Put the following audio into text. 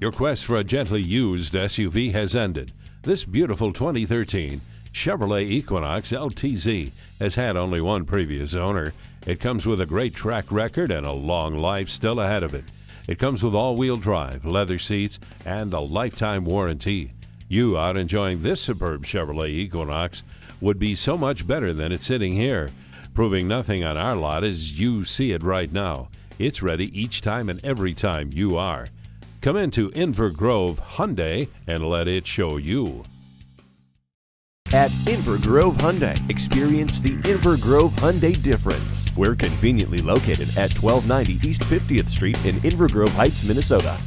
Your quest for a gently used SUV has ended. This beautiful 2013 Chevrolet Equinox LTZ has had only one previous owner. It comes with a great track record and a long life still ahead of it. It comes with all wheel drive, leather seats, and a lifetime warranty. You out enjoying this superb Chevrolet Equinox would be so much better than it's sitting here, proving nothing on our lot as you see it right now. It's ready each time and every time you are. Come into Inver Grove Hyundai and let it show you. At Inver Grove Hyundai, experience the Inver Grove Hyundai difference. We're conveniently located at 1290 East 50th Street in Inver Grove Heights, Minnesota.